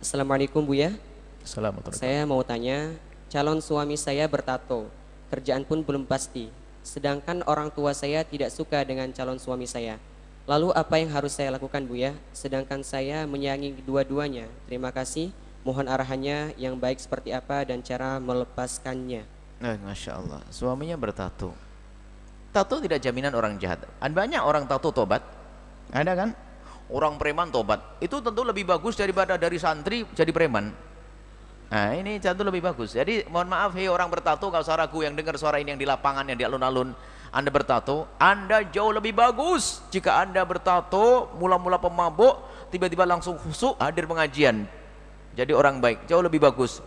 Assalamualaikum Bu ya. Assalamualaikum. Saya mau tanya, calon suami saya bertato, kerjaan pun belum pasti. Sedangkan orang tua saya tidak suka dengan calon suami saya. Lalu apa yang harus saya lakukan Bu ya? Sedangkan saya menyayangi dua-duanya. Terima kasih. Mohon arahannya yang baik seperti apa dan cara melepaskannya. Eh, Masya Allah, suaminya bertato. Tato tidak jaminan orang jahat. Ada banyak orang tato tobat. Ada kan? Orang preman tobat. Itu tentu lebih bagus daripada dari santri jadi preman. Nah ini tentu lebih bagus. Jadi mohon maaf hei orang bertato kalau suaraku yang dengar suara ini yang di lapangan yang di alun-alun anda bertato, Anda jauh lebih bagus jika Anda bertato mula-mula pemabuk tiba-tiba langsung khusuk hadir pengajian. Jadi orang baik, jauh lebih bagus.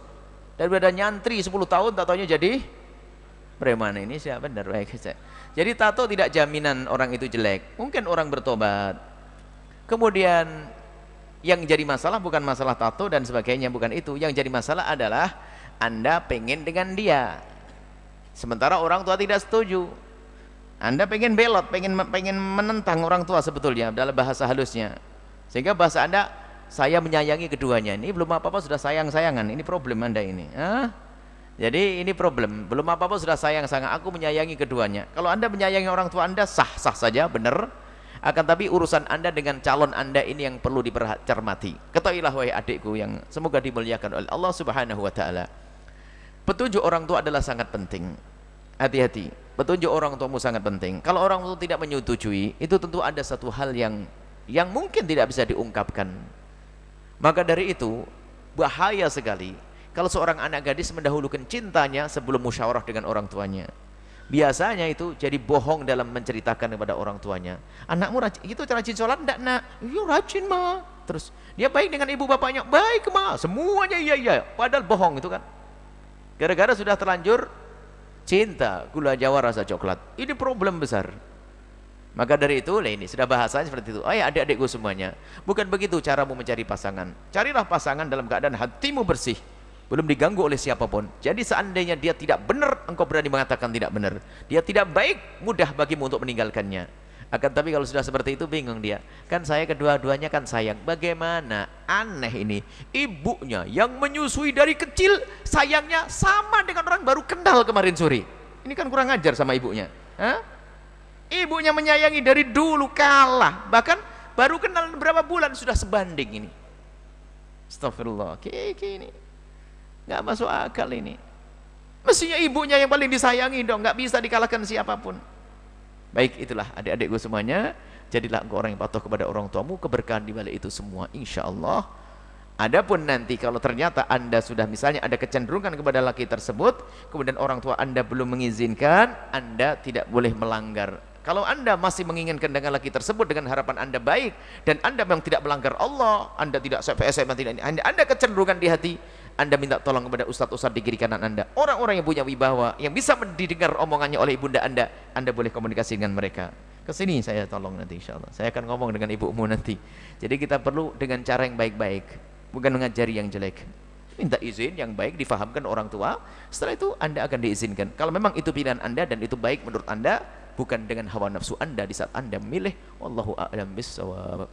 Daripada nyantri 10 tahun tak taunya jadi preman ini siapa benar baik Jadi tato tidak jaminan orang itu jelek. Mungkin orang bertobat. Kemudian yang jadi masalah bukan masalah tato dan sebagainya bukan itu. Yang jadi masalah adalah Anda pengen dengan dia. Sementara orang tua tidak setuju. Anda pengen belot, pengen pengen menentang orang tua sebetulnya dalam bahasa halusnya. Sehingga bahasa Anda saya menyayangi keduanya. Ini belum apa-apa sudah sayang-sayangan. Ini problem Anda ini. Hah? Jadi ini problem. Belum apa-apa sudah sayang-sayangan. Aku menyayangi keduanya. Kalau Anda menyayangi orang tua Anda sah-sah saja, benar. Akan tapi urusan Anda dengan calon Anda ini yang perlu dipercermati. Ketahuilah wahai adikku yang semoga dimuliakan oleh Allah Subhanahu wa taala. Petunjuk orang tua adalah sangat penting. Hati-hati. Petunjuk orang tuamu sangat penting. Kalau orang tua tidak menyetujui, itu tentu ada satu hal yang yang mungkin tidak bisa diungkapkan. Maka dari itu, bahaya sekali kalau seorang anak gadis mendahulukan cintanya sebelum musyawarah dengan orang tuanya. Biasanya itu jadi bohong dalam menceritakan kepada orang tuanya. Anakmu rajin, itu rajin sholat enggak nak? Iya rajin ma. Terus dia baik dengan ibu bapaknya, baik ma. Semuanya iya iya. Padahal bohong itu kan. Gara-gara sudah terlanjur cinta gula jawa rasa coklat. Ini problem besar. Maka dari itu, lah ini sudah bahasanya seperti itu. Oh ya adik-adikku semuanya. Bukan begitu caramu mencari pasangan. Carilah pasangan dalam keadaan hatimu bersih. Belum diganggu oleh siapa pun. Jadi seandainya dia tidak benar, engkau berani mengatakan tidak benar. Dia tidak baik, mudah bagimu untuk meninggalkannya. Akan tapi kalau sudah seperti itu bingung dia. Kan saya kedua-duanya kan sayang. Bagaimana? Aneh ini. Ibunya yang menyusui dari kecil sayangnya sama dengan orang baru kenal kemarin sore. Ini kan kurang ajar sama ibunya. Hah? Ibunya menyayangi dari dulu kalah. Bahkan baru kenal berapa bulan sudah sebanding ini. Astagfirullah. Kiki ini. Gak masuk akal ini. Mestinya ibunya yang paling disayangi dong. Gak bisa dikalahkan siapa pun. Baik itulah adik-adikku semuanya. Jadilah engkau orang yang patuh kepada orang tuamu. Keberkahan di balik itu semua. Insya Allah. Adapun nanti kalau ternyata anda sudah misalnya ada kecenderungan kepada laki tersebut. Kemudian orang tua anda belum mengizinkan. Anda tidak boleh melanggar kalau anda masih menginginkan dengan laki tersebut dengan harapan anda baik dan anda memang tidak melanggar Allah, anda tidak PSM tidak anda, anda kecenderungan di hati, anda minta tolong kepada ustadz-ustadz di kiri kanan anda. Orang-orang yang punya wibawa, yang bisa didengar omongannya oleh ibunda anda, anda boleh komunikasi dengan mereka. Ke sini saya tolong nanti insya Allah. Saya akan ngomong dengan ibumu nanti. Jadi kita perlu dengan cara yang baik-baik, bukan mengajari yang jelek. Minta izin yang baik difahamkan orang tua. Setelah itu anda akan diizinkan. Kalau memang itu pilihan anda dan itu baik menurut anda, bukan dengan hawa nafsu anda di saat anda memilih. Wallahu a'lam bissawab